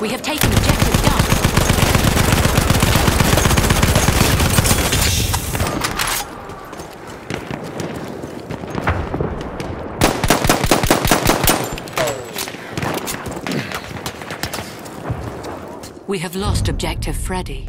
We have taken objective Duff. We have lost objective Freddy.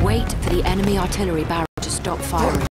Wait for the enemy artillery barrage to stop firing.